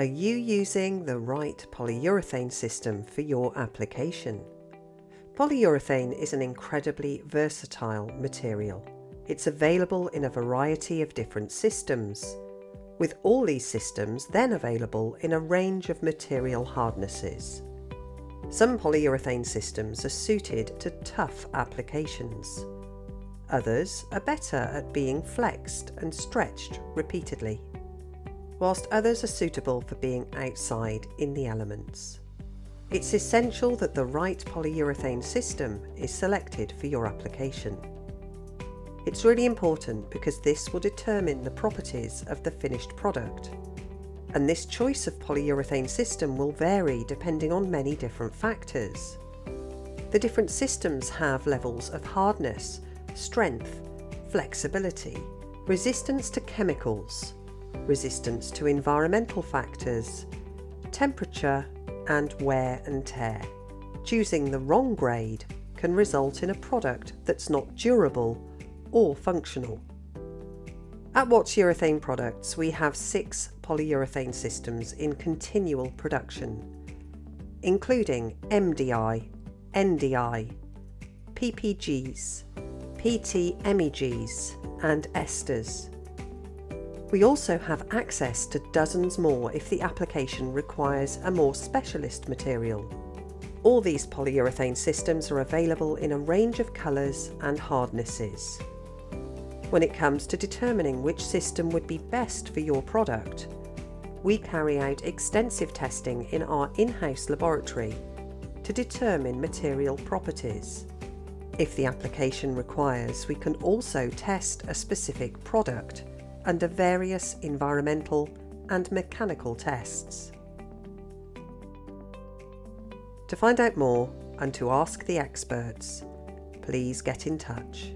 Are you using the right polyurethane system for your application? Polyurethane is an incredibly versatile material. It's available in a variety of different systems, with all these systems then available in a range of material hardnesses. Some polyurethane systems are suited to tough applications. Others are better at being flexed and stretched repeatedly, whilst others are suitable for being outside in the elements. It's essential that the right polyurethane system is selected for your application. It's really important because this will determine the properties of the finished product. And this choice of polyurethane system will vary depending on many different factors. The different systems have levels of hardness, strength, flexibility, resistance to chemicals, resistance to environmental factors, temperature and wear and tear. Choosing the wrong grade can result in a product that's not durable or functional. At Watts Urethane Products, we have six polyurethane systems in continual production, including MDI, NDI, PPGs, PT-MEGs and esters. We also have access to dozens more if the application requires a more specialist material. All these polyurethane systems are available in a range of colours and hardnesses. When it comes to determining which system would be best for your product, we carry out extensive testing in our in-house laboratory to determine material properties. If the application requires, we can also test a specific product under various environmental and mechanical tests. To find out more and to ask the experts, please get in touch.